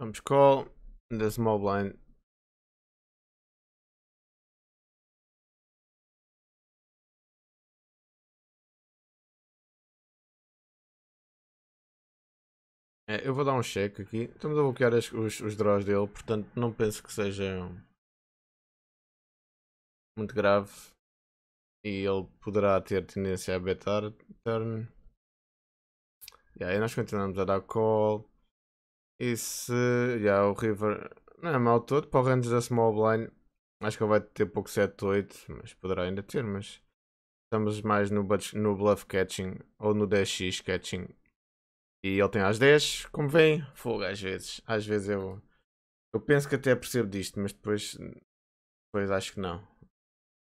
Vamos call the small blind. É, eu vou dar um check aqui. Estamos a bloquear as- os, os draws dele, portanto não penso que seja muito grave. E ele poderá ter tendência a betar turn. E nós continuamos a dar call. E se yeah, o River não é mal todo, para o range da Small Blind, acho que ele vai ter pouco 7-8, mas poderá ainda ter, mas estamos mais no, no bluff catching ou no 10x catching. E ele tem às 10, como vem, fogo às vezes. Às vezes eu, eu penso que até percebo disto, mas depois, depois acho que não.